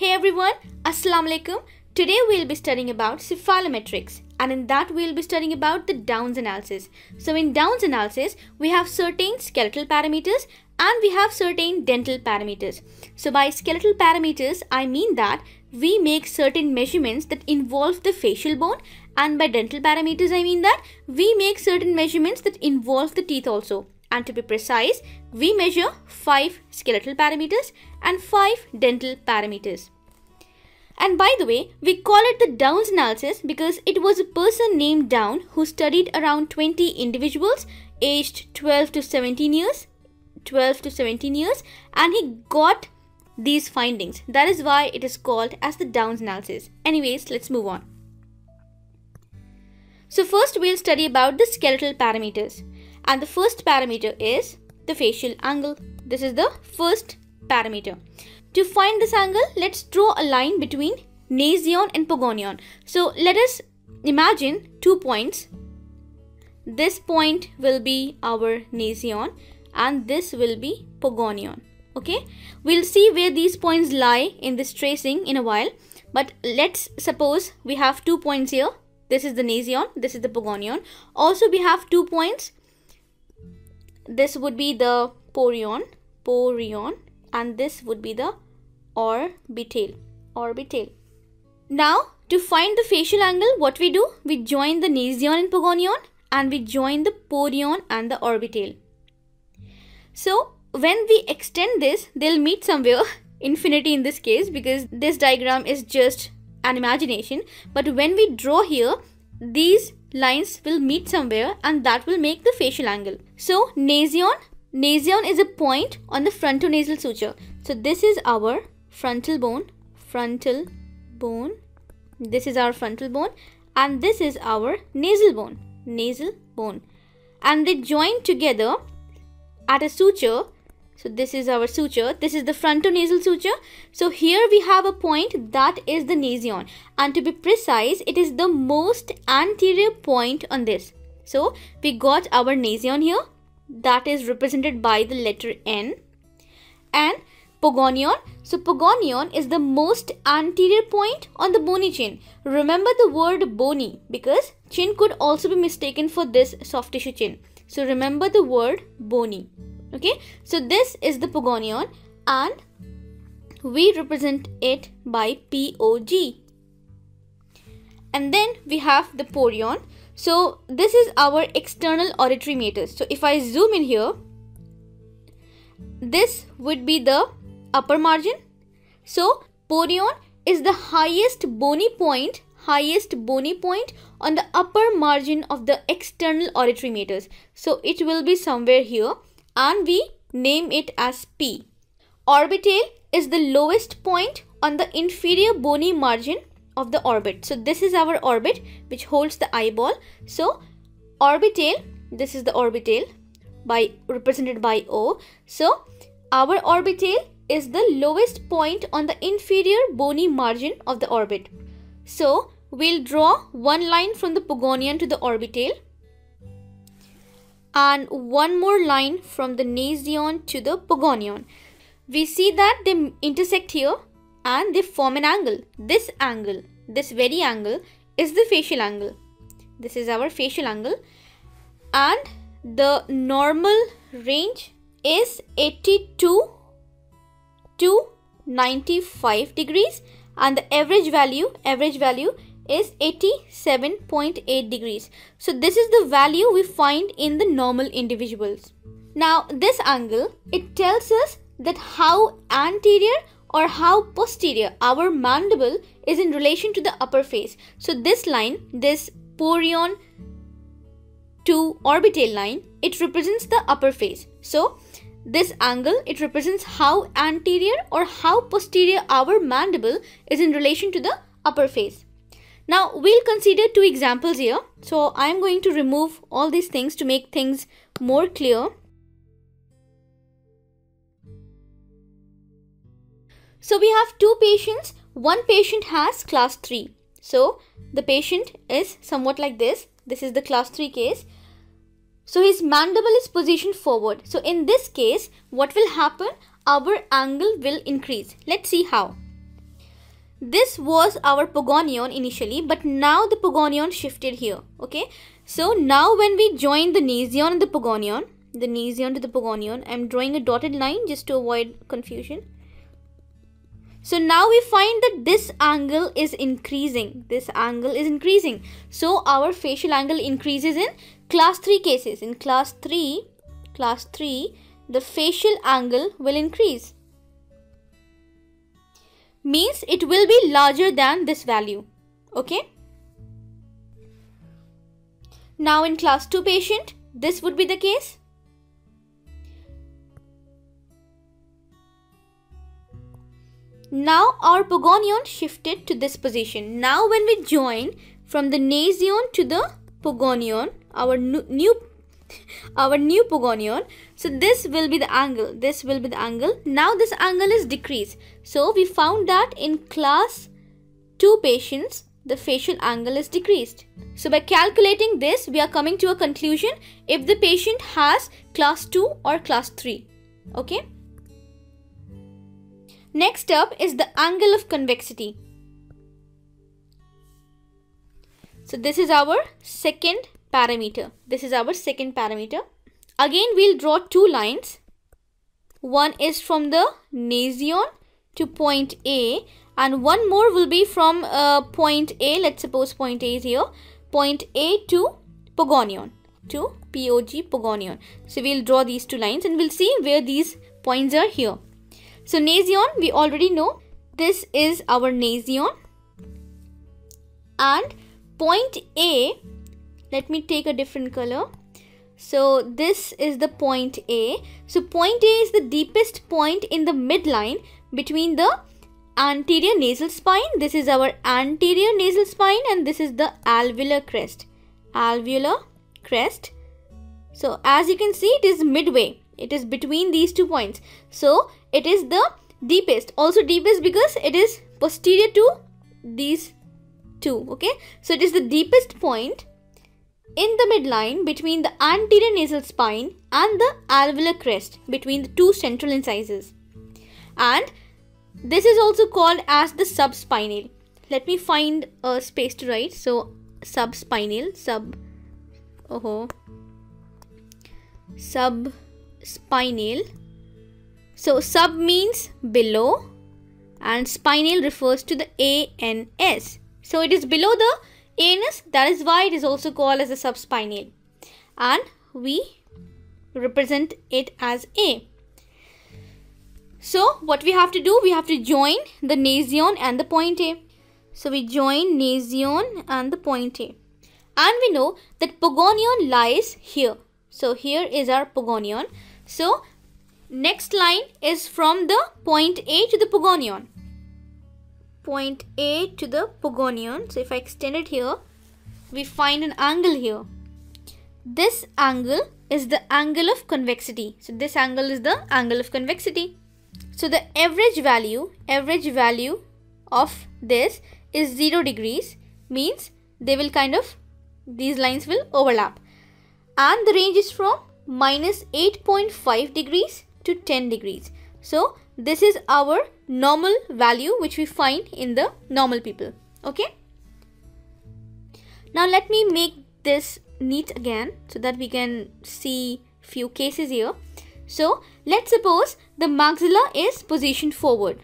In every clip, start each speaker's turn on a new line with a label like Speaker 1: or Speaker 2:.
Speaker 1: Hey everyone, Assalamu alaikum. Today we'll be studying about cephalometrics and in that we'll be studying about the Downs analysis. So in Downs analysis, we have certain skeletal parameters and we have certain dental parameters. So by skeletal parameters, I mean that we make certain measurements that involve the facial bone and by dental parameters, I mean that we make certain measurements that involve the teeth also. And to be precise, we measure 5 skeletal parameters and 5 dental parameters. And by the way, we call it the Downs analysis because it was a person named Down who studied around 20 individuals aged 12 to 17 years, 12 to 17 years, and he got these findings. That is why it is called as the Downs analysis. Anyways, let's move on. So first we'll study about the skeletal parameters. And the first parameter is the facial angle. This is the first parameter. To find this angle, let's draw a line between nasion and pogonion. So let us imagine two points. This point will be our nasion and this will be pogonion. Okay, we'll see where these points lie in this tracing in a while. But let's suppose we have two points here. This is the nasion, this is the pogonion. Also, we have two points. This would be the porion, porion and this would be the orbital orbital. Now to find the facial angle what we do? We join the nasion and pogonion and we join the porion and the orbital. So when we extend this they'll meet somewhere infinity in this case because this diagram is just an imagination. But when we draw here these lines will meet somewhere and that will make the facial angle. So nasion Nasion is a point on the frontonasal suture. So this is our frontal bone, frontal bone. This is our frontal bone and this is our nasal bone, nasal bone. And they join together at a suture. So this is our suture. This is the frontonasal suture. So here we have a point that is the nasion. And to be precise, it is the most anterior point on this. So we got our nasion here that is represented by the letter N and pogonion. So pogonion is the most anterior point on the bony chin. Remember the word bony because chin could also be mistaken for this soft tissue chin. So remember the word bony. Okay, so this is the pogonion and we represent it by POG. And then we have the porion. So this is our external auditory meatus. So if I zoom in here, this would be the upper margin. So porion is the highest bony point, highest bony point on the upper margin of the external auditory meatus. So it will be somewhere here and we name it as P. Orbital is the lowest point on the inferior bony margin of the orbit. So this is our orbit which holds the eyeball. So orbital, this is the orbital by represented by O. So our orbital is the lowest point on the inferior bony margin of the orbit. So we'll draw one line from the pogonion to the orbital and one more line from the nasion to the pogonion. We see that they intersect here and they form an angle. This angle, this very angle is the facial angle. This is our facial angle and the normal range is 82 to 95 degrees and the average value average value is 87.8 degrees. So this is the value we find in the normal individuals. Now this angle it tells us that how anterior or how posterior our mandible is in relation to the upper face. So this line, this porion to orbital line, it represents the upper face. So this angle, it represents how anterior or how posterior our mandible is in relation to the upper face. Now we'll consider two examples here. So I'm going to remove all these things to make things more clear. So we have two patients. One patient has class 3. So the patient is somewhat like this. This is the class 3 case. So his mandible is positioned forward. So in this case, what will happen? Our angle will increase. Let's see how. this was our pogonion initially but now the pogonion shifted here okay so now when we join the nasion and the pogonion the nasion to the pogonion i'm drawing a dotted line just to avoid confusion so now we find that this angle is increasing. This angle is increasing. So our facial angle increases in class 3 cases. In class 3 class 3 the facial angle will increase. Means it will be larger than this value. Okay? Now in class 2 patient this would be the case now our pogonion shifted to this position. Now when we join from the nasion to the pogonion our new our new pogonion so this will be the angle this will be the angle. Now this angle is decreased. So we found that in class 2 patients the facial angle is decreased. So by calculating this we are coming to a conclusion if the patient has class 2 or class 3 okay next up is the angle of convexity so this is our second parameter. This is our second parameter. Again, we'll draw two lines. One is from the nasion to point A and one more will be from uh, point A. Let's suppose point A is here. Point A to Pogonion to POG Pogonion. So we'll draw these two lines and we'll see where these points are here. So nasion, we already know this is our nasion and point A let me take a different color. So this is the point A. So point A is the deepest point in the midline between the anterior nasal spine. This is our anterior nasal spine and this is the alveolar crest. Alveolar crest so as you can see it is midway it is between these two points so it is the deepest also deepest because it is posterior to these two okay so it is the deepest point in the midline between the anterior nasal spine and the alveolar crest between the two central incisors. And this is also called as the subspinal. Let me find a space to write. So subspinal, sub, oh, subspinal. So sub means below and spinal refers to the ANS. So it is below the ANS that is why it is also called as a subspinal and we represent it as A. So what we have to do we have to join the nasion and the point A. So we join nasion and the point A and we know that pogonion lies here. So here is our pogonion. So next line is from the point A to the pogonion point A to the pogonion. So if I extend it here, we find an angle here. This angle is the angle of convexity. So this angle is the angle of convexity. So the average value, average value of this is 0 degrees means they will kind of, these lines will overlap. And the range is from minus 8.5 degrees to 10 degrees. So this is our normal value which we find in the normal people. Okay? Now let me make this neat again so that we can see few cases here. So let's suppose the maxilla is positioned forward.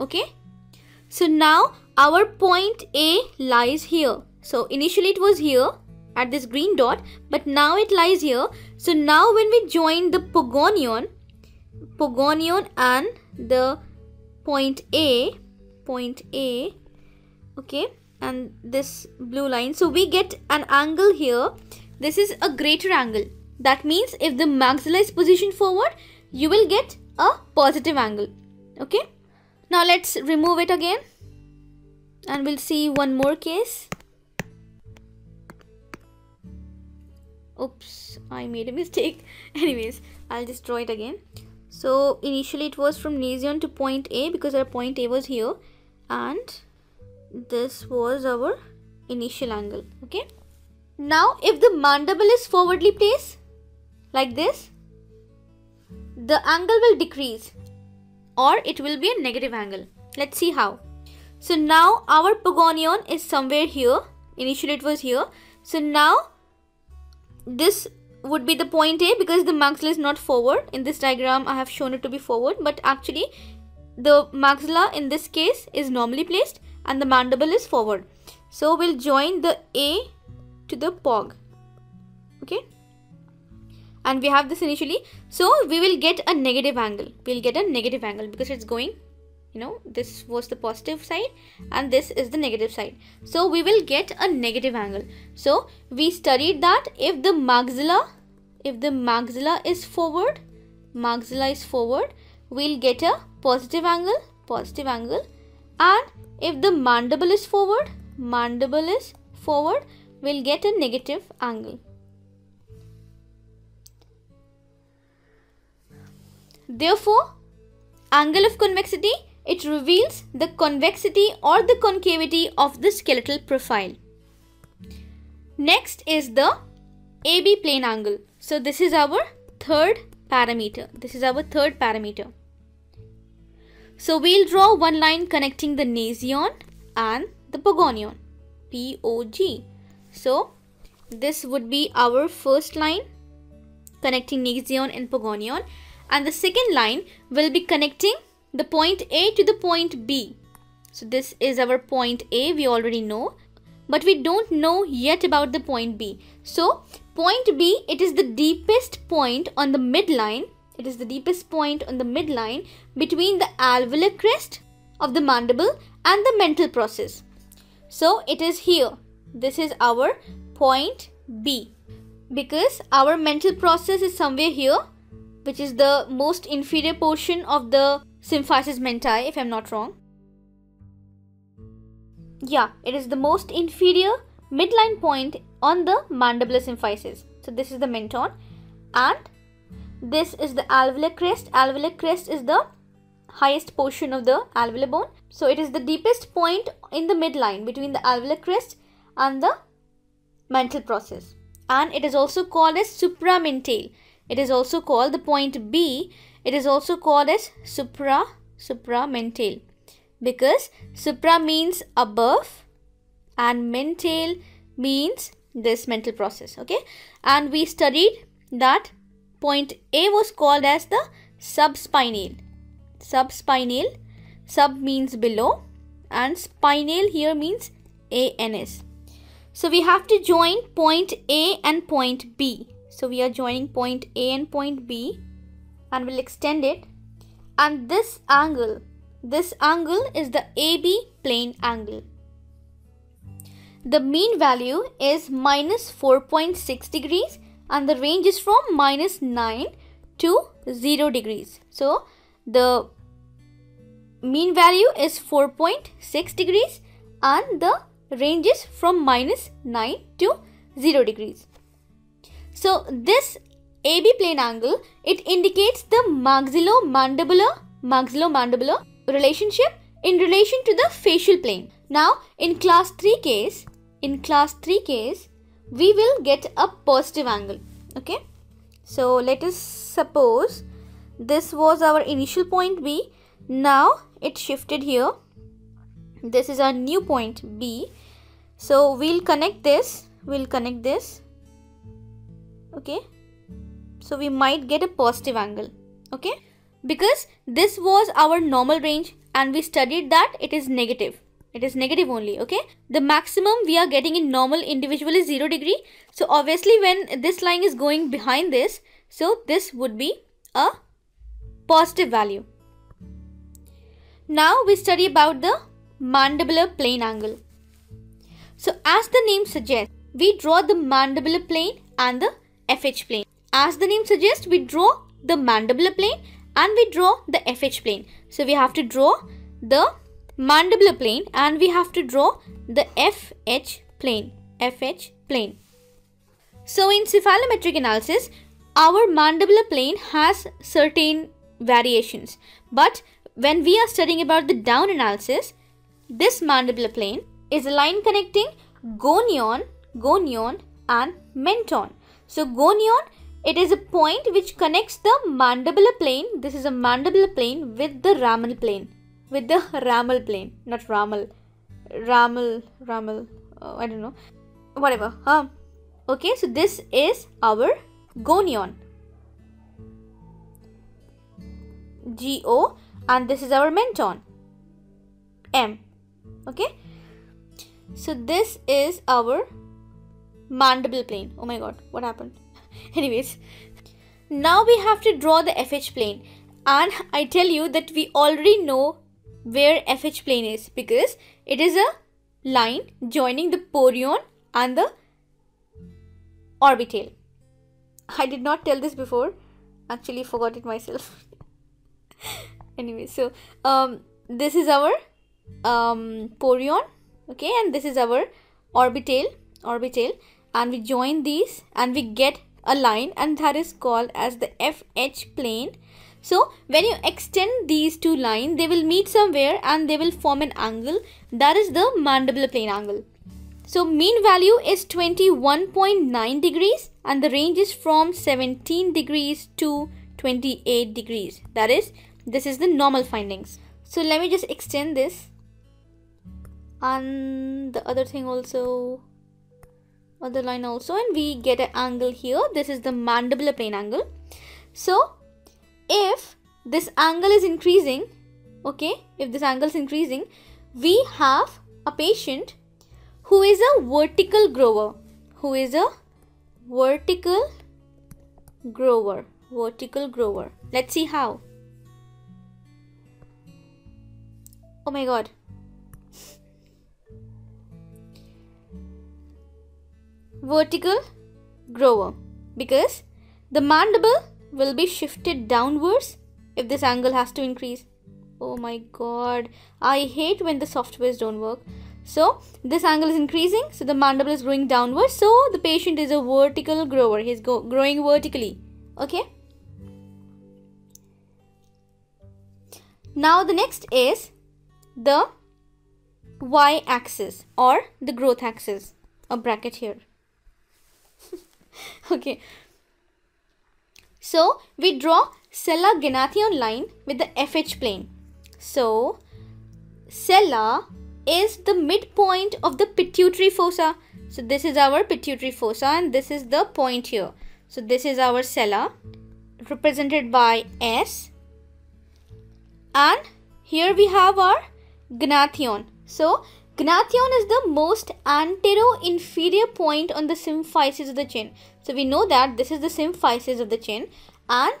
Speaker 1: Okay? So now our point a lies here. So initially it was here at this green dot but now it lies here so now when we join the pogonion pogonion and the point A, point A, okay, and this blue line. So we get an angle here. This is a greater angle. That means if the maxilla is positioned forward, you will get a positive angle. Okay. Now let's remove it again and we'll see one more case. Oops, I made a mistake. Anyways, I'll just draw it again so initially it was from nasion to point A because our point A was here and this was our initial angle okay now if the mandible is forwardly placed like this the angle will decrease or it will be a negative angle let's see how So now our pogonion is somewhere here. Initially it was here. So now this would be the point A because the maxilla is not forward. In this diagram I have shown it to be forward but actually the maxilla in this case is normally placed and the mandible is forward. So we'll join the A to the POG. Okay. And we have this initially. So we will get a negative angle. We'll get a negative angle because it's going, you know, this was the positive side and this is the negative side. So we will get a negative angle. So we studied that if the maxilla, if the maxilla is forward, maxilla is forward, we'll get a positive angle, positive angle. And if the mandible is forward, mandible is forward, we'll get a negative angle. Therefore, angle of convexity, it reveals the convexity or the concavity of the skeletal profile. Next is the AB plane angle. So this is our third parameter. This is our third parameter. So we'll draw one line connecting the nasion and the pogonion. P-O-G. So this would be our first line connecting nasion and pogonion and the second line will be connecting the point A to the point B. So this is our point A we already know but we don't know yet about the point B. So point B it is the deepest point on the midline it is the deepest point on the midline between the alveolar crest of the mandible and the mental process. So it is here. This is our point B because our mental process is somewhere here which is the most inferior portion of the symphysis mentae if I'm not wrong. Yeah, it is the most inferior midline point on the mandibular symphysis. So this is the menton and this is the alveolar crest. Alveolar crest is the highest portion of the alveolar bone. So it is the deepest point in the midline between the alveolar crest and the mental process. And it is also called as supramentale. It is also called the point B. It is also called as supra supramentale because supra means above and mental means this mental process okay? And we studied that point A was called as the subspinal. Subspinal sub means below and spinal here means ans so we have to join point a and point b. So we are joining point a and point b and we'll extend it. And this angle this angle is the ab plane angle. The mean value is minus 4.6 degrees and the range is from minus 9 to 0 degrees. So the mean value is 4.6 degrees and the range is from minus 9 to 0 degrees. So this AB plane angle, it indicates the maxillomandibular maxillomandibular relationship in relation to the facial plane. Now in class 3 case, in class 3 case, we will get a positive angle. Okay. So let us suppose this was our initial point B. Now it shifted here. This is our new point B. So we'll connect this. We'll connect this. Okay. So we might get a positive angle. Okay. Because this was our normal range and we studied that it is negative. It is negative only. Okay. The maximum we are getting in normal individual is 0 degree. So obviously when this line is going behind this, so this would be a positive value. Now we study about the mandibular plane angle. So as the name suggests, we draw the mandibular plane and the FH plane. As the name suggests, we draw the mandibular plane and we draw the FH plane. So we have to draw the mandibular plane and we have to draw the FH plane. FH plane. So in cephalometric analysis, our mandibular plane has certain variations. But when we are studying about the down analysis, this mandibular plane is a line connecting gonion, gonion and menton. So gonion, it is a point which connects the mandibular plane, this is a mandibular plane with the ramal plane. with the ramal plane, not ramal, ramal, ramal, uh, I don't know, whatever. Um, okay, so this is our gonion. G O, and this is our menton. M. Okay, so this is our mandible plane. Oh my god, what happened? Anyways, now we have to draw the FH plane and I tell you that we already know where FH plane is because it is a line joining the porion and the orbital. I did not tell this before. Actually forgot it myself. anyway, so um this is our um porion, okay, and this is our orbital orbital and we join these and we get a line and that is called as the FH plane. So when you extend these two lines, they will meet somewhere and they will form an angle. That is the mandibular plane angle. So mean value is 21.9 degrees and the range is from 17 degrees to 28 degrees. That is, this is the normal findings. So let me just extend this and the other thing also other line also and we get an angle here. This is the mandibular plane angle. So if this angle is increasing okay if this angle is increasing we have a patient who is a vertical grower. Who is a vertical grower vertical grower. Let's see how. Oh my god vertical grower because the mandible will be shifted downwards if this angle has to increase. Oh my god, I hate when the softwares don't work. So this angle is increasing, so the mandible is growing downwards. So the patient is a vertical grower. He's growing vertically. Okay. Now the next is the y-axis or the growth axis. A bracket here. okay. So we draw sella Gnathion line with the FH plane. So sella is the midpoint of the pituitary fossa. So this is our pituitary fossa and this is the point here. So this is our sella represented by S and here we have our Gnathion. So Gnathion is the most antero-inferior point on the symphysis of the chin. So we know that this is the symphysis of the chin and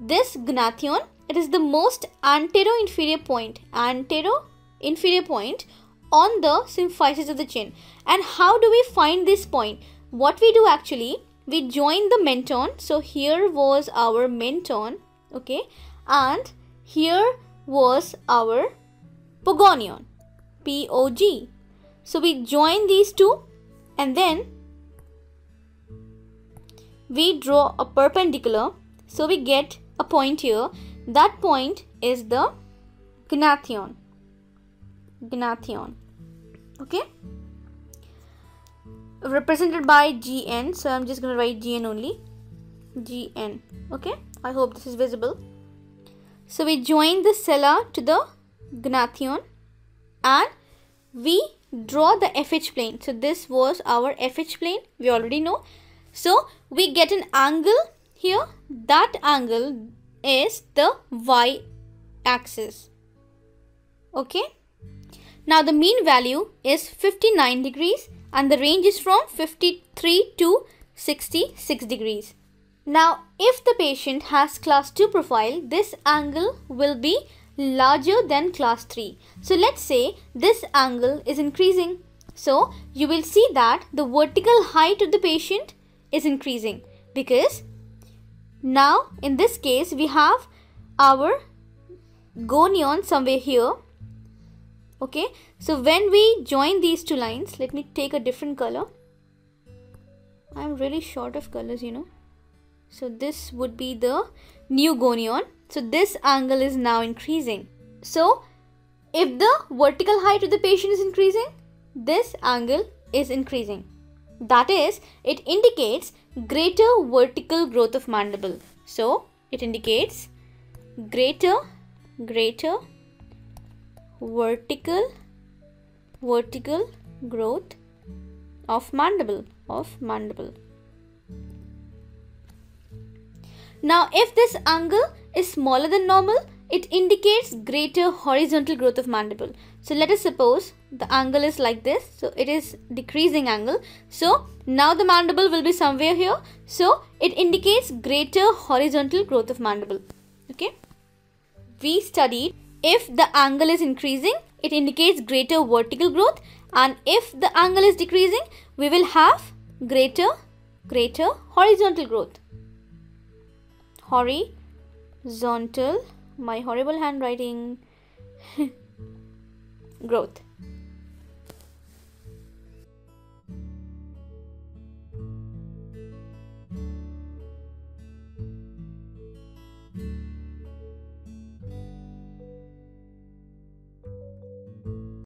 Speaker 1: this Gnathion, it is the most antero-inferior point, antero-inferior point on the symphysis of the chin. And how do we find this point? What we do actually, we join the menton. So here was our menton, okay, and here was our pogonion. POG. So we join these two and then we draw a perpendicular. So we get a point here. That point is the gnathion. Gnathion. Okay. Represented by GN. So I'm just going to write GN only. GN. Okay. I hope this is visible. So we join the sella to the gnathion and we draw the FH plane. So this was our FH plane. We already know. So we get an angle here. That angle is the Y axis. Okay. Now the mean value is 59 degrees and the range is from 53 to 66 degrees. Now if the patient has class 2 profile, this angle will be larger than class 3. So let's say this angle is increasing. So you will see that the vertical height of the patient is increasing because now in this case we have our gonion somewhere here. Okay, so when we join these two lines, let me take a different color. I'm really short of colors, you know. So this would be the new gonion so this angle is now increasing. So if the vertical height of the patient is increasing, this angle is increasing. That is, it indicates greater vertical growth of mandible. So it indicates greater, greater vertical vertical growth of mandible of mandible now if this angle is smaller than normal it indicates greater horizontal growth of mandible. So let us suppose the angle is like this. So it is decreasing angle. So now the mandible will be somewhere here. So it indicates greater horizontal growth of mandible. Okay? We studied if the angle is increasing it indicates greater vertical growth. And if the angle is decreasing we will have greater greater horizontal growth horizontal my horrible handwriting. Growth